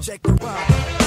Check the rhyme.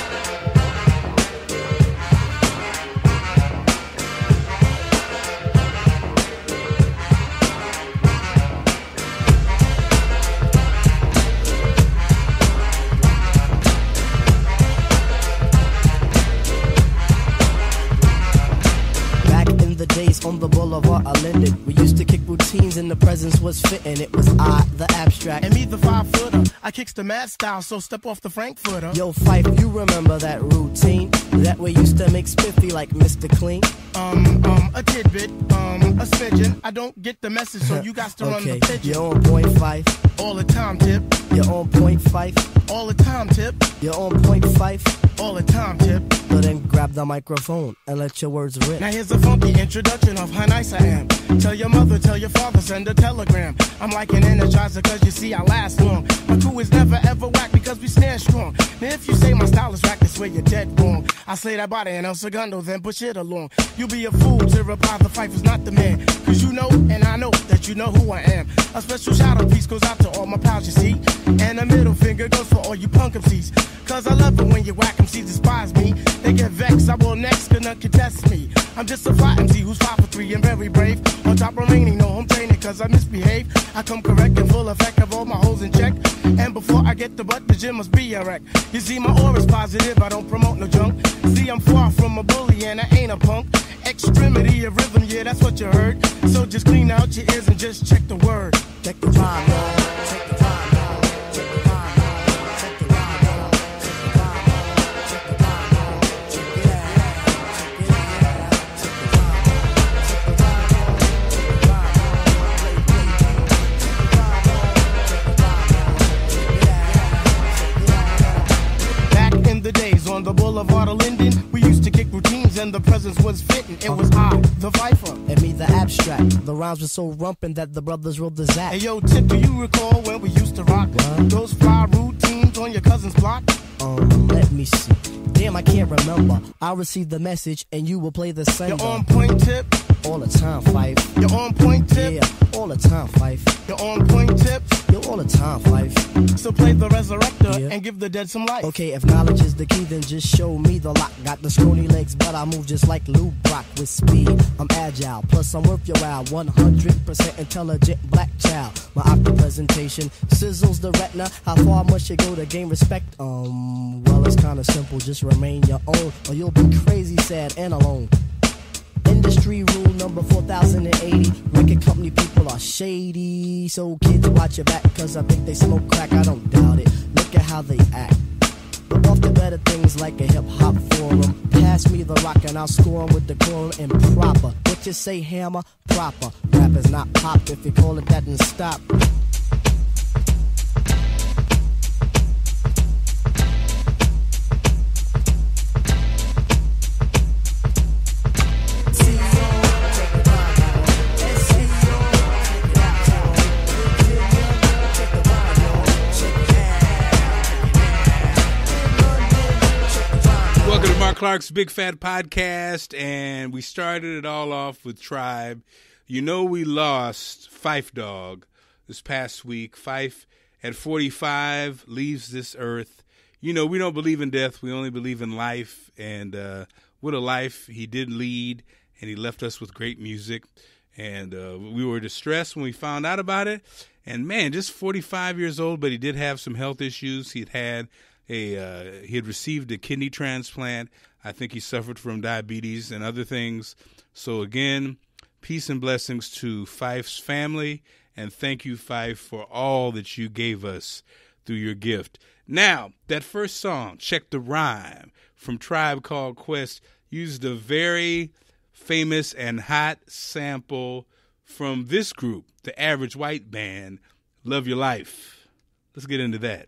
On the boulevard I landed. we used to kick routines and the presence was fitting. It was I, the abstract. And me, the five footer. I kicks the mad style, so step off the Frankfurter. Yo, Fife, you remember that routine? That way used to make spiffy like Mr. Clean. Um, um, a tidbit, um, a smidgen. I don't get the message, so you got to run the pigeon. you're on point five. All the time, tip. You're on point five. All the time, tip. You're on point five. All the time, tip. Then grab the microphone and let your words rip. Now here's a funky introduction of how nice I am. Tell your mother, tell your father, send a telegram. I'm like an energizer, cause you see I last long. My crew is never ever whack because we stand strong. Now if you say my style is whack, that's where you're dead wrong. I slay that body and El Segundo, then push it along. You'll be a fool to reply the fight was not the man. Cause you know, and I know that you know who I am. A special shout out piece goes out to all my pals, you see. And a middle finger goes for all you punk MCs. Cause I love it when you whack MCs despise me. They get vexed, I will next, not contest me. I'm just a fly MC who's five for three and very brave. On top remaining, no I'm training cause I misbehave. I come correct and full effect of all my holes in check. And before I get the butt, the gym must be a wreck. You see, my aura's positive, I don't promote no junk. See, I'm far from a bully and I ain't a punk. Extremity of rhythm, yeah, that's what you heard. So just clean out your ears and just check the word. Check the rhyme, the presence was fitting. It was I, the Viper. And me, the abstract. The rhymes were so rumpin' that the brothers wrote the Hey yo, Tip, do you recall when we used to rock What? those fly routines on your cousin's block? Um, let me see. Damn, I can't remember. I'll receive the message and you will play the same. You're on point, Tip. All the time, Fife. You're on point, Tip. Yeah, all the time, Fife. You're on point, Tip. Yo, all the time, Fife. So play the resurrector Yeah. and give the dead some life. Okay, if knowledge is the key, then just show me the lock. Got the scrawny legs, but I move just like Lou Brock with speed. I'm agile, plus I'm worth your while. 100% intelligent black child. My octa presentation sizzles the retina. How far must you go to gain respect? Um, well, it's kinda simple. Just remain your own, or you'll be crazy, sad, and alone. Industry rule number 4080. Record company people are shady. So kids, watch your back, cause I think they smoke crack. I don't doubt it. Look at how they act. Off to better things like a hip hop forum. Pass me the rock and I'll score with the quorum and proper. What you say, hammer? Proper. Rap is not pop. If you call it that, then stop. Clark's Big Fat Podcast, and we started it all off with Tribe. You know, we lost Fife Dog this past week. Fife, at 45, leaves this earth. You know, we don't believe in death, we only believe in life, and uh, what a life he did lead, and he left us with great music. And uh, we were distressed when we found out about it. And man, just 45 years old, but he did have some health issues. He'd had a uh, he had received a kidney transplant. I think he suffered from diabetes and other things. So again, peace and blessings to Fife's family, and thank you, Fife, for all that you gave us through your gift. Now, that first song, Check the Rhyme, from Tribe Called Quest, used a very famous and hot sample from this group, the Average White Band, Love Your Life. Let's get into that.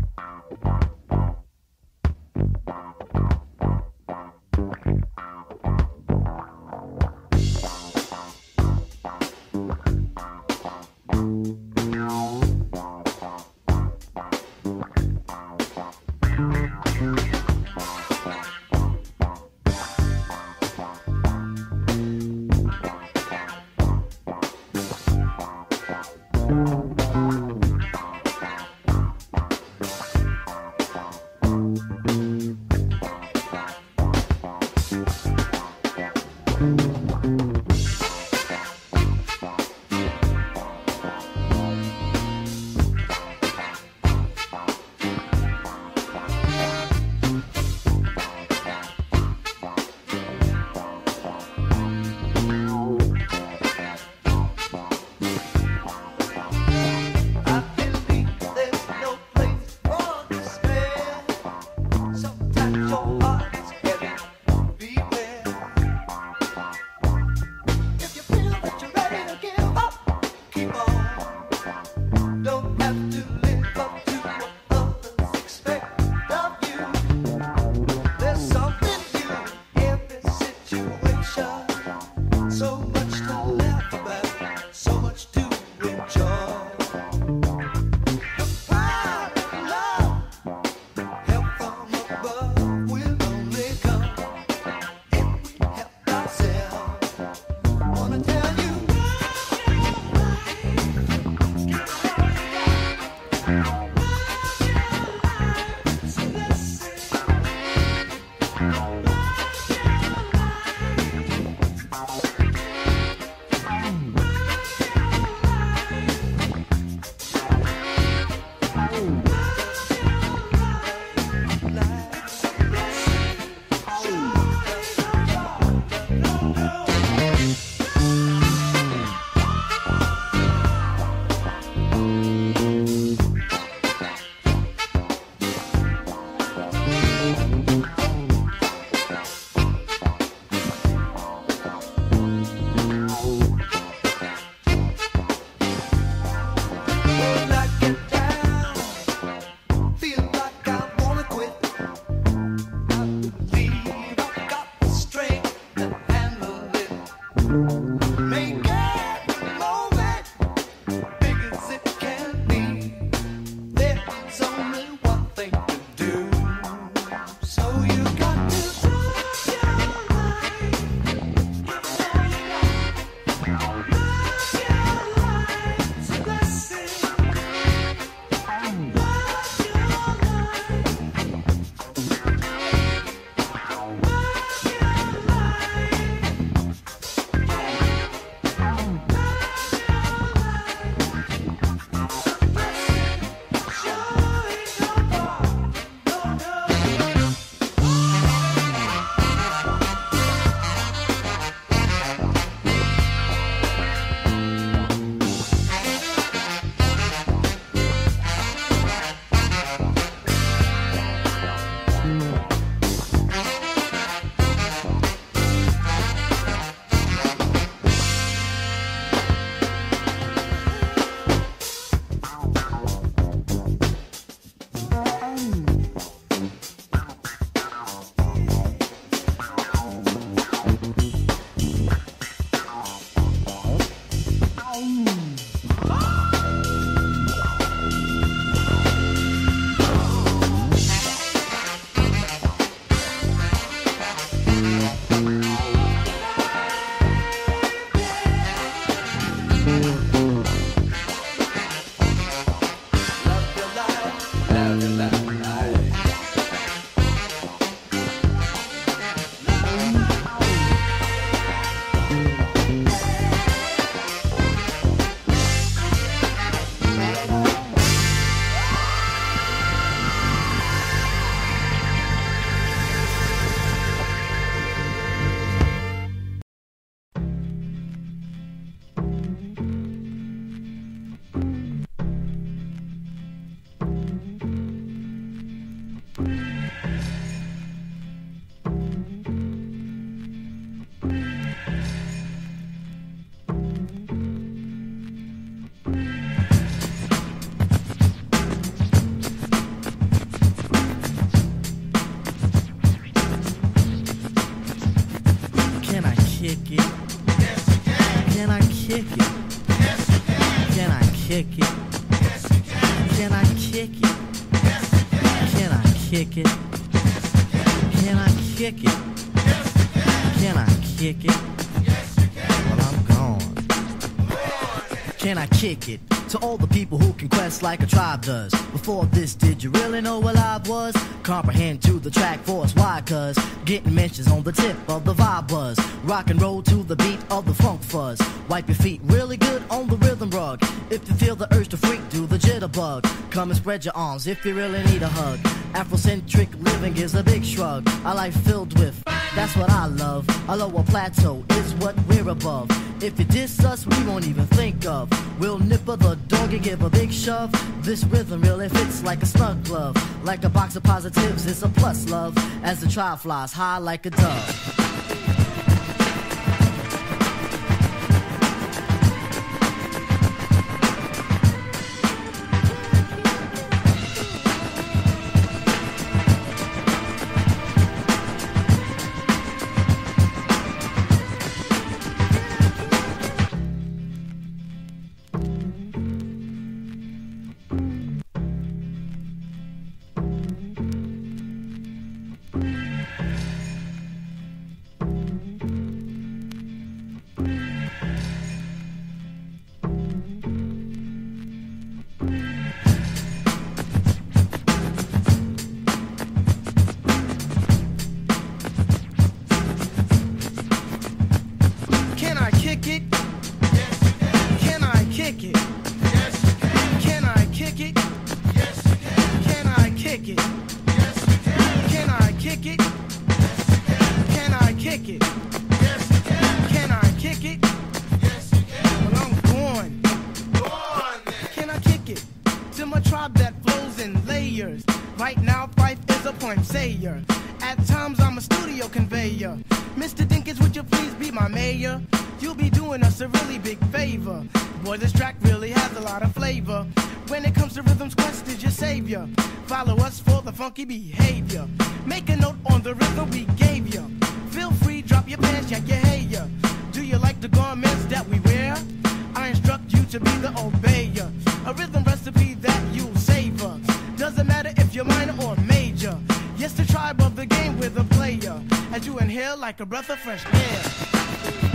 kick like a tribe does. Before this, did you really know what I was? Comprehend to the track force, why? Cause getting mentions on the tip of the vibe buzz. Rock and roll to the beat of the funk fuzz. Wipe your feet really good on the rhythm rug. If you feel the urge to freak, do the jitterbug. Come and spread your arms if you really need a hug. Afrocentric living is a big shrug. A life filled with, that's what I love. A lower plateau is what we're above. If you diss us, we won't even think of. We'll nipper the dog and give a big shove. This rhythm really fits like a snug glove. Like a box of positives, it's a plus love. As the trial flies high like a dove. Has a lot of flavor. When it comes to rhythms, Quest is your savior. Follow us for the funky behavior. Make a note on the rhythm we gave you. Feel free, drop your pants, check your hair. Do you like the garments that we wear? I instruct you to be the obeyer. A rhythm recipe that you'll savor. Doesn't matter if you're minor or major. Yes, the tribe of the game with a player. As you inhale like a breath of fresh air.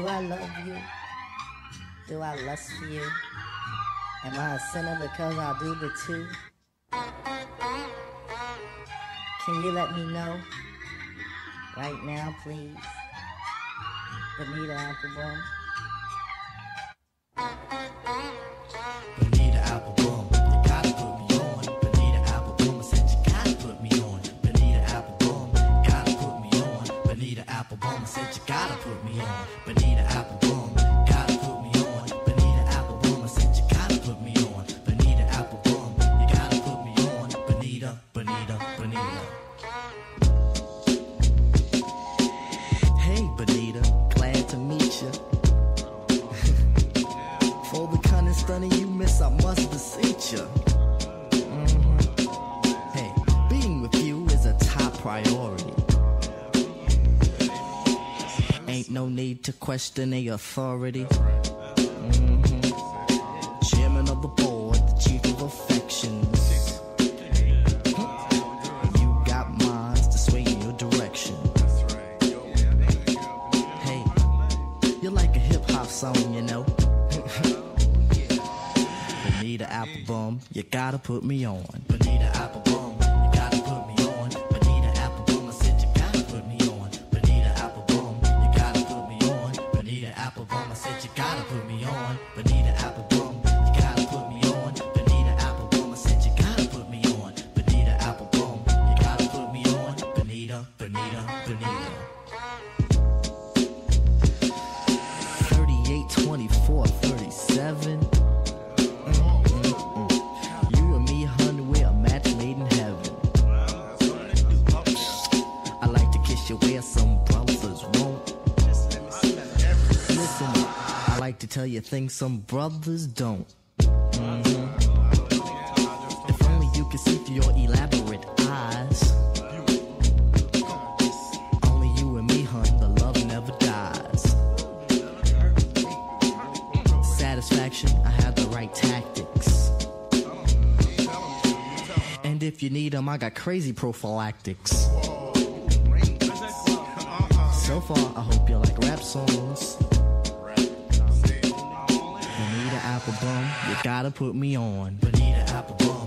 Do I love you? Do I lust for you? Am I a sinner because I do the two? Can you let me know? Right now, please. Bonita Applebum. To question a authority. Mhm. Chairman of the board, the chief of affections. You got minds to sway in your direction. Hey, you're like a hip hop song, you know. Bonita Applebum, you gotta put me on. Some brothers don't. Mhm. If only you could see through your elaborate eyes. Only you and me, hun, the love never dies. Satisfaction, I have the right tactics. And if you need them, I got crazy prophylactics. So far, I hope you like rap songs. Bonita Applebum, you gotta put me on. Bonita Applebum, you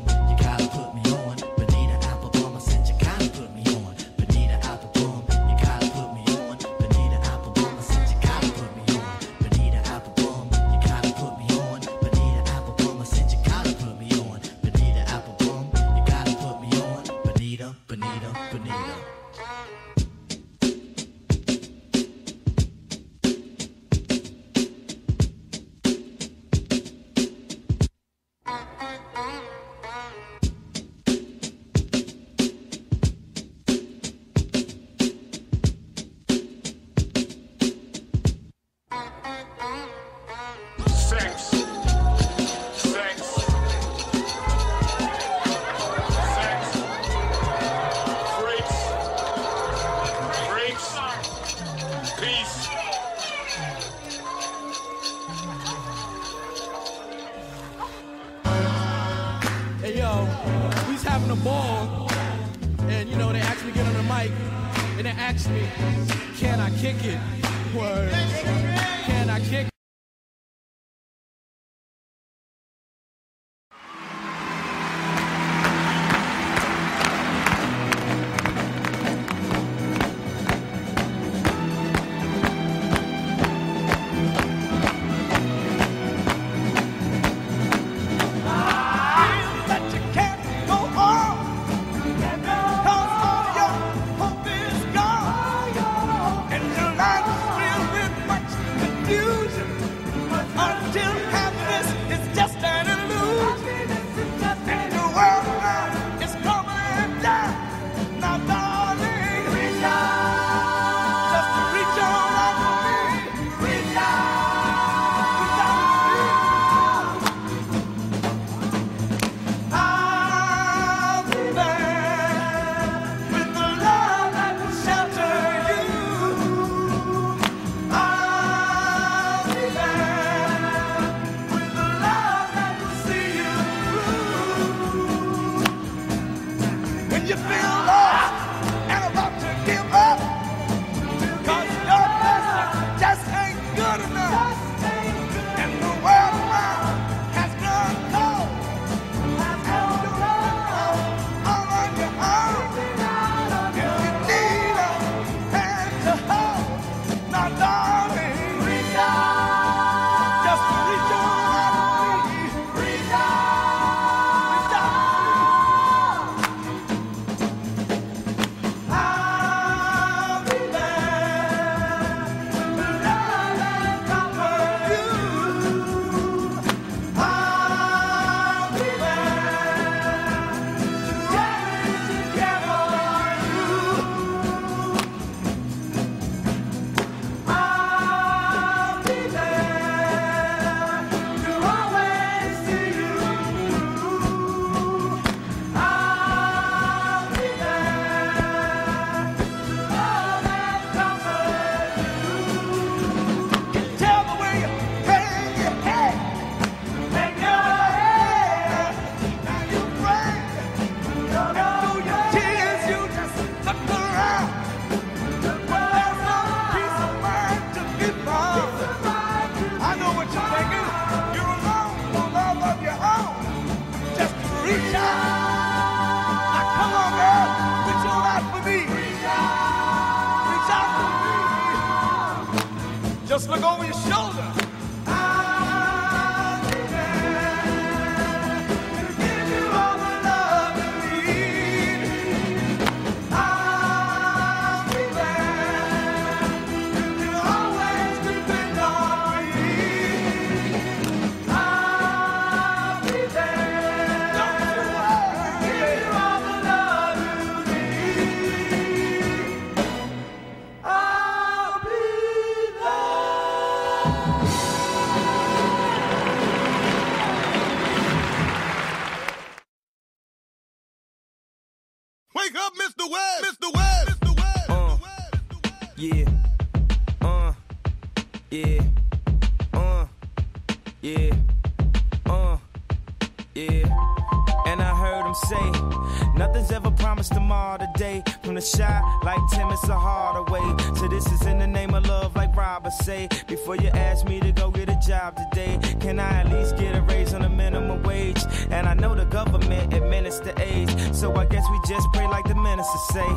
nothing's ever promised tomorrow today. From the shy, like Tim and Hardaway. So this is in the name of love, like Robert say. Before you ask me to go get a job today, can I at least get a raise on the minimum wage? And I know the government administer AIDS, so I guess we just pray like the minister say.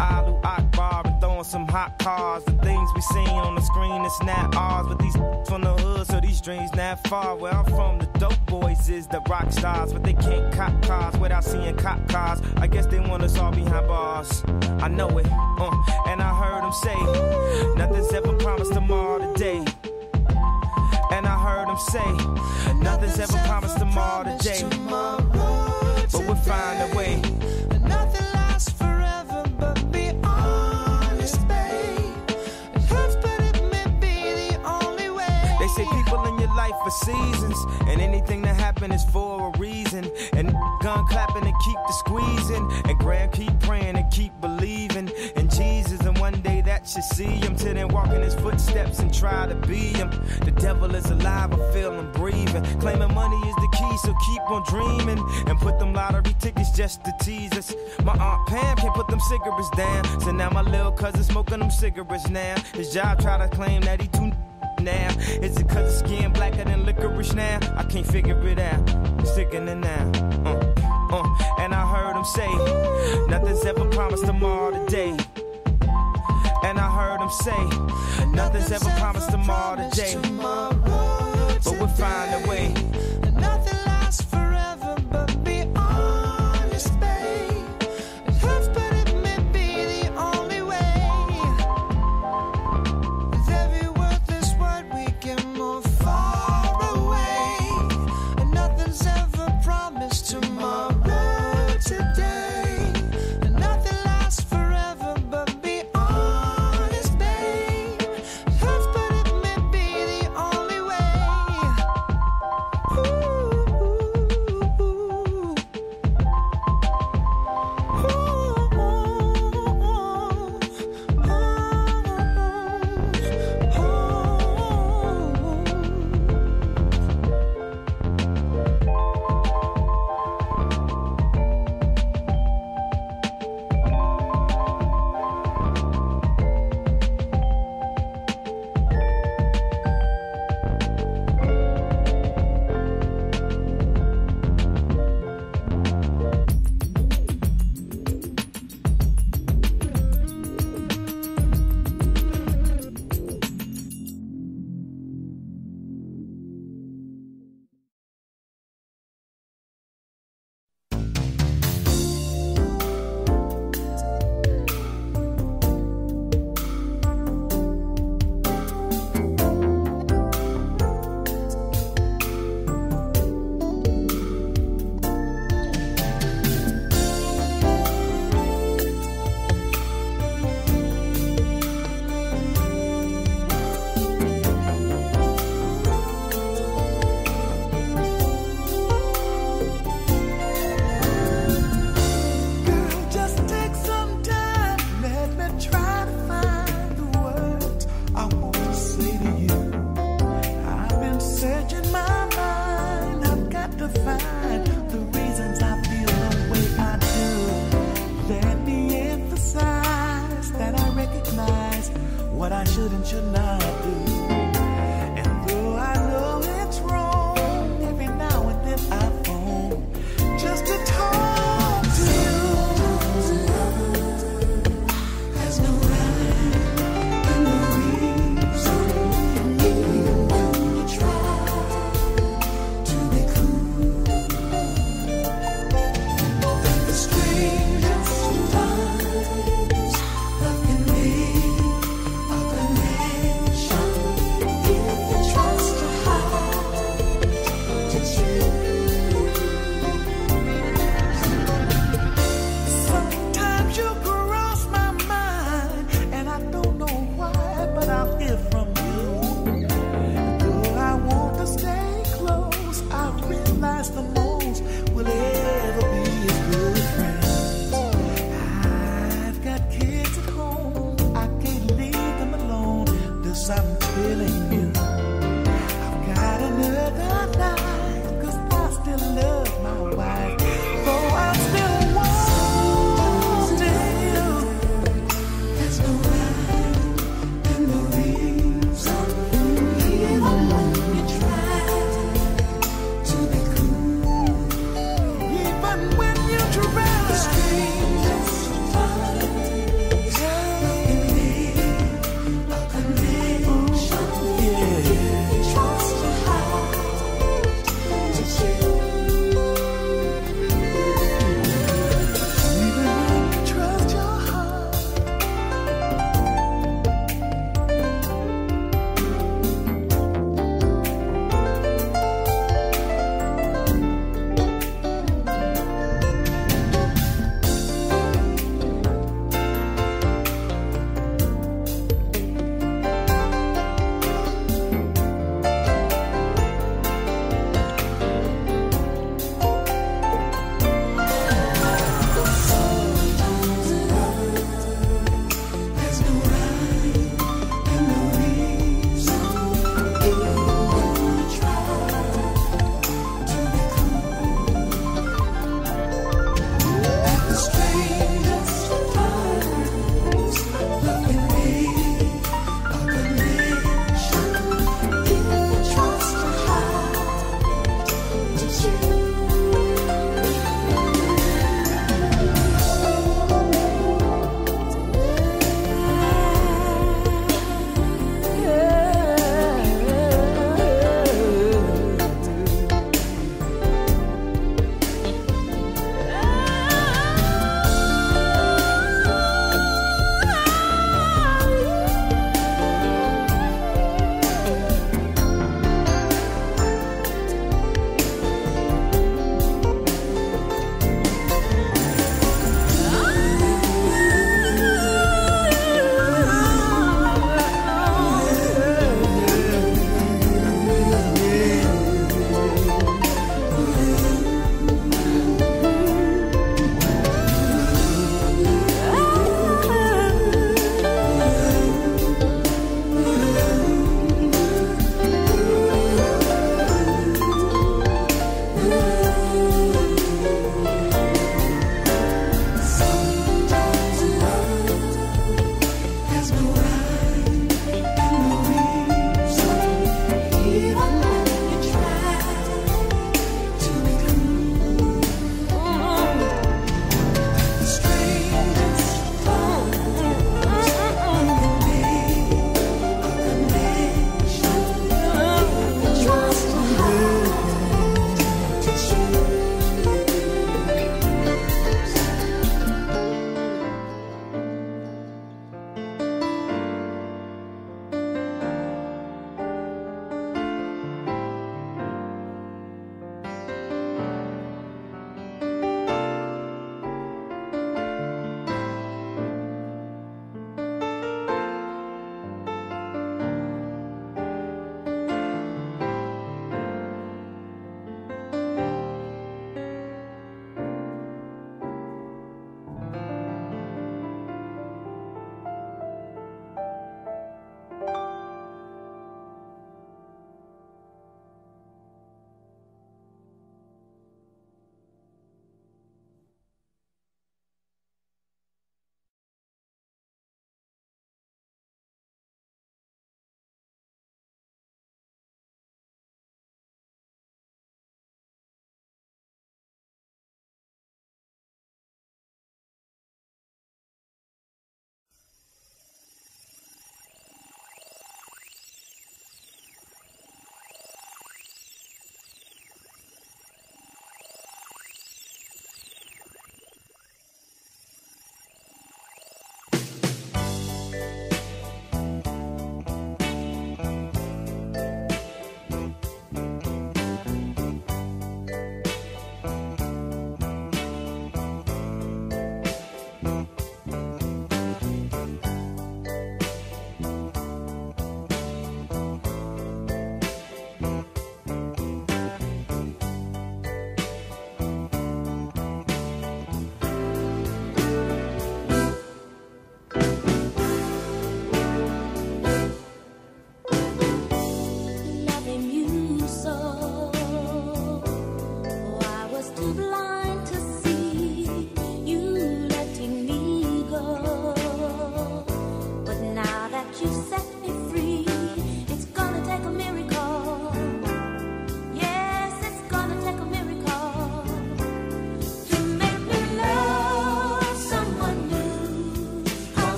Alu Akbar and throwing some hot cars. The things we seen on the screen, it's not ours. But these from the hood, so these dreams not far. Where I'm from, the dope boys is the rock stars, but they can't cop cars without seeing cop cars. I guess they want us all behind bars. I know it, uh, and I heard them say, nothing's ever promised tomorrow today. And I heard them say, nothing's ever promised tomorrow today. But we'll find a way. For seasons, and anything that happen is for a reason. And gun clapping and keep the squeezing, and grand keep praying and keep believing in Jesus. And one day that that you see him. Till then walk in his footsteps and try to be him. The devil is alive, I feel him breathing. Claiming money is the key, so keep on dreaming. And put them lottery tickets just to tease us. My Aunt Pam can't put them cigarettes down. So now my little cousin smoking them cigarettes now. His job try to claim that he too now. Is it cause his skin blacker than licorice now? I can't figure it out. Sticking it now. Uh, uh. And I heard him say, nothing's ever promised tomorrow today. And I heard him say, nothing's ever promised tomorrow today. But we'll find a way.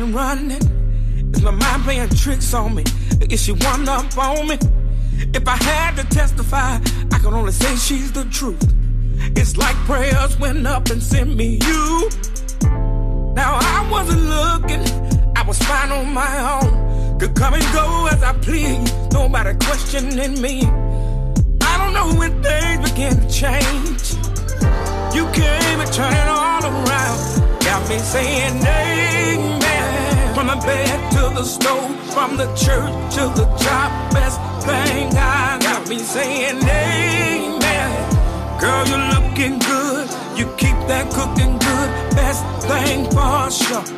Been running. Is my mind playing tricks on me? Is she one up on me? If I had to testify, I could only say she's the truth. It's like prayers went up and sent me you. Now I wasn't looking, I was fine on my own. Could come and go as I please, nobody questioning me. I don't know when things began to change. You came and turned it all around. Got me saying amen. From the bed to the stove, from the church to the job, best thing I got me saying amen. Girl, you're looking good. You keep that cooking good. Best thing for sure.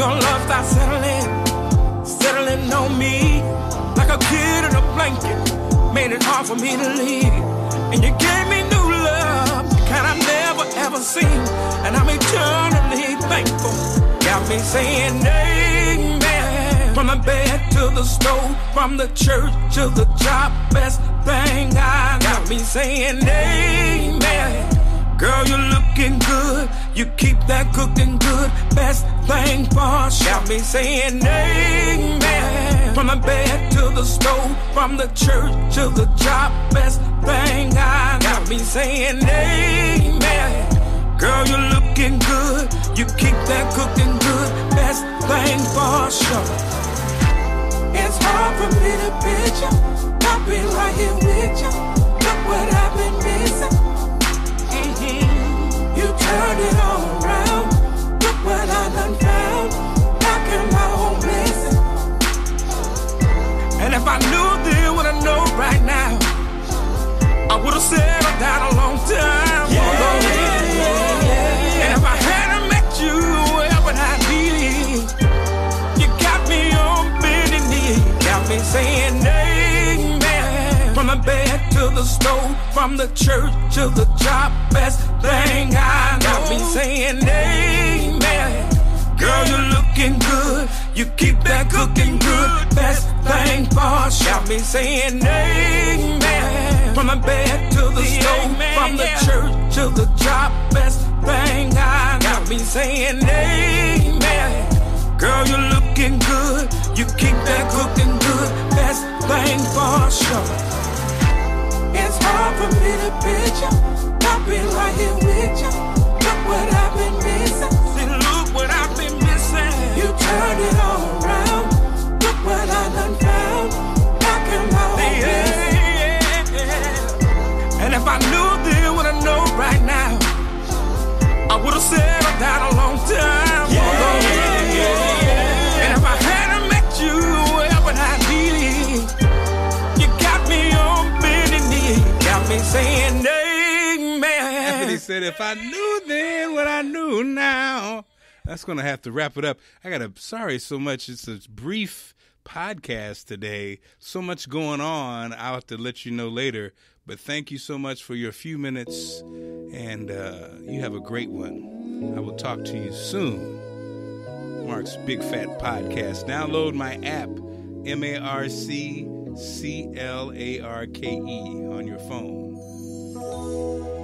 Your love starts settling, settling on me like a kid in a blanket. Made it hard for me to leave. And you gave me new love, kind I've never ever seen. And I'm eternally thankful. Got me saying amen. From the bed to the stove, from the church to the job, best thing I got me saying amen. Girl, you're looking good. You keep that cooking good. Best thing for sure. Got me saying amen. From the bed to the stove, from the church to the job. Best thing I got me saying amen. Girl, you're looking good. You keep that cooking good. Best thing for sure. It's hard for me to picture. I've been right here with you. Look what I've been missing. Mhm. You turned it all around. Look what I done found. Back in my own blessing. And if I knew then what I know right now, I would have settled down a long time bed to the stove, from the church to the job, best thing I know. Got me saying amen. Girl, you're looking good. You keep that cooking good. Best thing for sure. Got me saying amen. From the bed to the stove, from the church to the job, best thing I know. Got me saying amen. Girl, you're looking good. You keep that cooking good. Best thing for sure. Hard for me to picture. I've been right here with you. Look what I've been missing. See, look what I've been missing. You turned it all around. Look what I done found. Back in my own yeah. And if I knew then what I know right now, I would have settled down a long time if I knew then what I knew now. That's going to have to wrap it up. I got to, sorry so much. It's a brief podcast today. So much going on. I'll have to let you know later. But thank you so much for your few minutes. And uh, you have a great one. I will talk to you soon. Marc's Big PHat Podcast. Download my app, M A R C C L A R K E, on your phone.